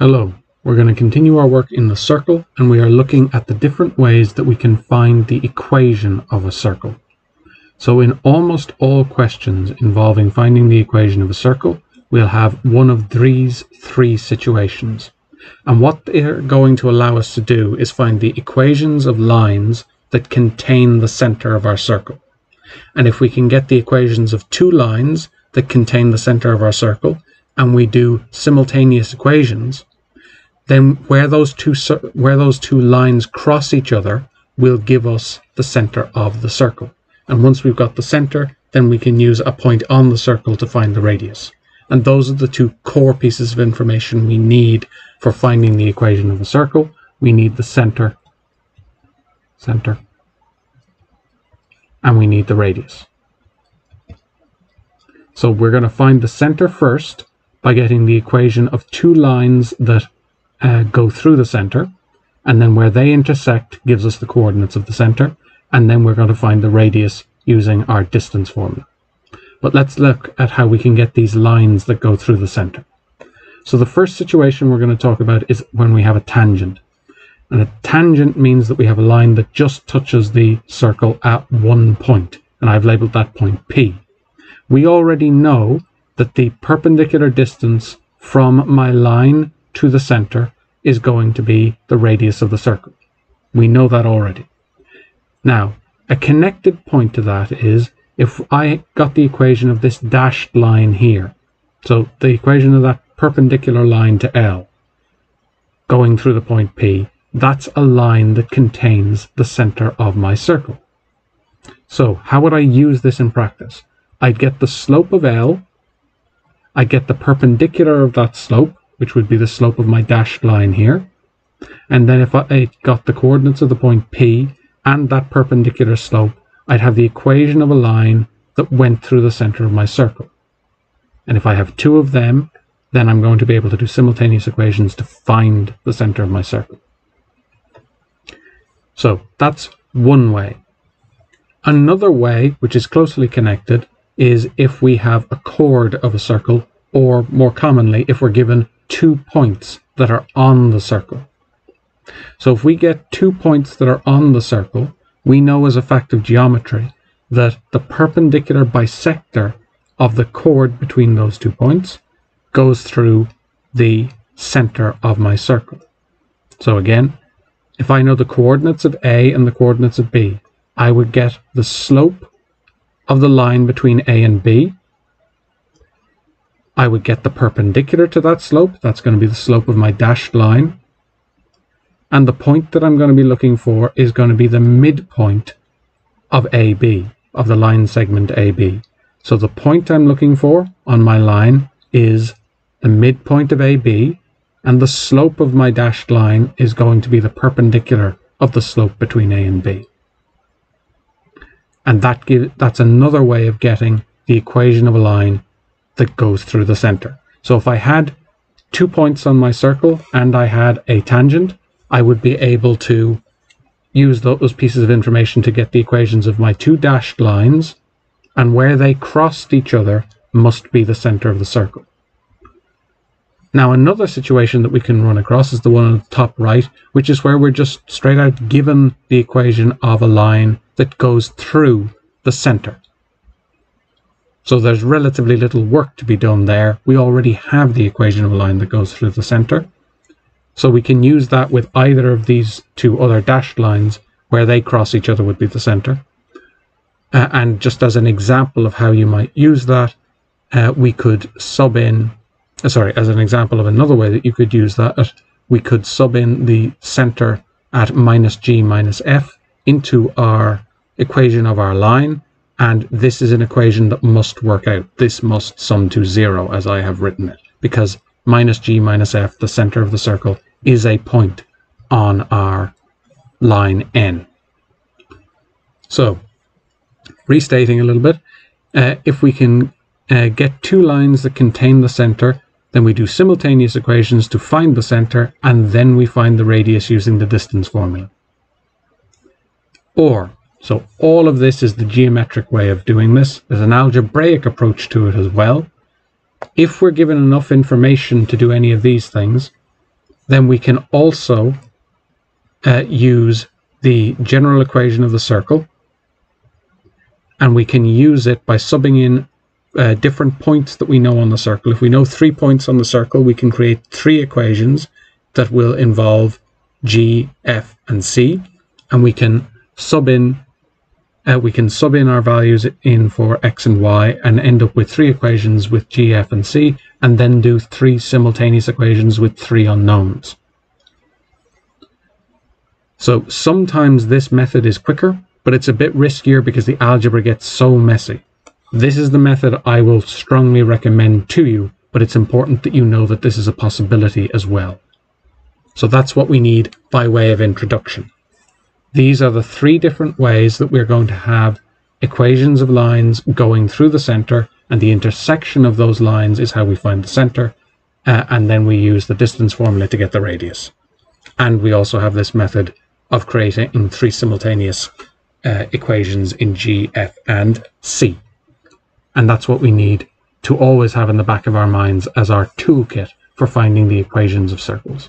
Hello, we're going to continue our work in the circle and we are looking at the different ways that we can find the equation of a circle. So in almost all questions involving finding the equation of a circle, we'll have one of these three situations. And what they're going to allow us to do is find the equations of lines that contain the center of our circle. And if we can get the equations of two lines that contain the center of our circle, and we do simultaneous equations, then where those two where those two lines cross each other will give us the center of the circle. And once we've got the center, then we can use a point on the circle to find the radius. And those are the two core pieces of information we need for finding the equation of a circle. We need the center, center, and we need the radius. So we're going to find the center first by getting the equation of two lines that uh, go through the center, and then where they intersect gives us the coordinates of the center and then we're going to find the radius using our distance formula. But let's look at how we can get these lines that go through the center. So the first situation we're going to talk about is when we have a tangent. And a tangent means that we have a line that just touches the circle at one point, and I've labeled that point P. We already know that the perpendicular distance from my line to the center is going to be the radius of the circle. We know that already. Now, a connected point to that is if I got the equation of this dashed line here, so the equation of that perpendicular line to L going through the point P, that's a line that contains the center of my circle. So how would I use this in practice? I'd get the slope of L, I get the perpendicular of that slope, which would be the slope of my dashed line here, and then if I got the coordinates of the point P, and that perpendicular slope, I'd have the equation of a line that went through the center of my circle. And if I have two of them, then I'm going to be able to do simultaneous equations to find the center of my circle. So that's one way. Another way, which is closely connected, is if we have a chord of a circle, or more commonly, if we're given two points that are on the circle. So if we get two points that are on the circle, we know as a fact of geometry that the perpendicular bisector of the chord between those two points goes through the center of my circle. So again, if I know the coordinates of A and the coordinates of B, I would get the slope of the line between A and B. I would get the perpendicular to that slope, that's going to be the slope of my dashed line. And the point that I'm going to be looking for is going to be the midpoint of AB, of the line segment AB. So the point I'm looking for on my line is the midpoint of AB, and the slope of my dashed line is going to be the perpendicular of the slope between A and B. And that give, that's another way of getting the equation of a line that goes through the center. So if I had two points on my circle and I had a tangent, I would be able to use those pieces of information to get the equations of my two dashed lines, and where they crossed each other must be the center of the circle. Now, another situation that we can run across is the one on the top right, which is where we're just straight out given the equation of a line that goes through the center. So there's relatively little work to be done there. We already have the equation of a line that goes through the center. So we can use that with either of these two other dashed lines where they cross each other would be the center. Uh, and just as an example of how you might use that, uh, we could sub in, uh, sorry, as an example of another way that you could use that, uh, we could sub in the center at minus g minus f into our equation of our line. And this is an equation that must work out. This must sum to zero as I have written it because minus g minus f, the center of the circle, is a point on our line n. So, restating a little bit, uh, if we can uh, get two lines that contain the center, then we do simultaneous equations to find the center, and then we find the radius using the distance formula. Or, so all of this is the geometric way of doing this. There's an algebraic approach to it as well. If we're given enough information to do any of these things, then we can also uh, use the general equation of the circle and we can use it by subbing in uh, different points that we know on the circle. If we know three points on the circle, we can create three equations that will involve G, F, and C, and we can sub in uh, we can sub in our values in for x and y and end up with three equations with g, f, and c, and then do three simultaneous equations with three unknowns. So sometimes this method is quicker, but it's a bit riskier because the algebra gets so messy. This is the method I will strongly recommend to you, but it's important that you know that this is a possibility as well. So that's what we need by way of introduction. These are the three different ways that we're going to have equations of lines going through the center, and the intersection of those lines is how we find the center, uh, and then we use the distance formula to get the radius. And we also have this method of creating three simultaneous uh, equations in G, F, and C. And that's what we need to always have in the back of our minds as our toolkit for finding the equations of circles.